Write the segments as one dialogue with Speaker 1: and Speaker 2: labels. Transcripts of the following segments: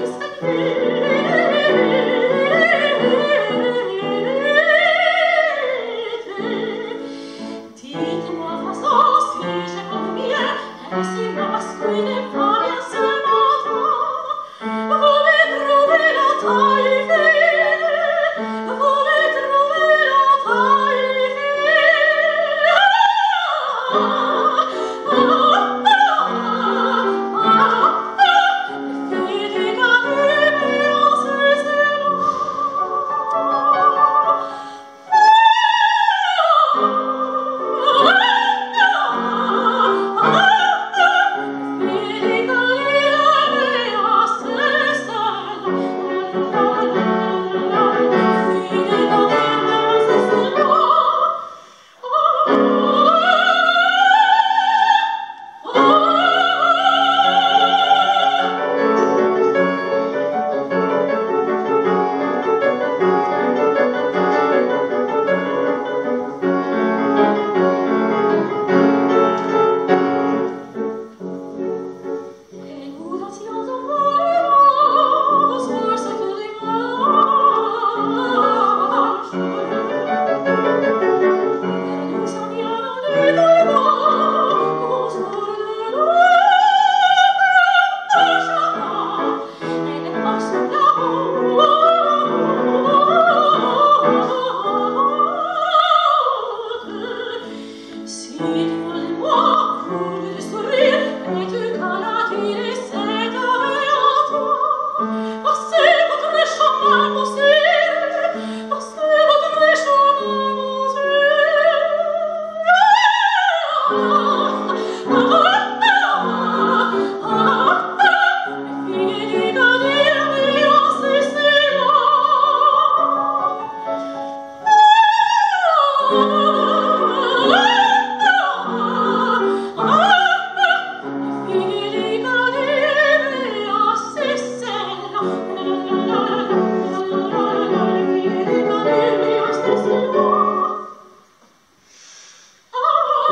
Speaker 1: Jesus,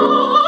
Speaker 1: Oh!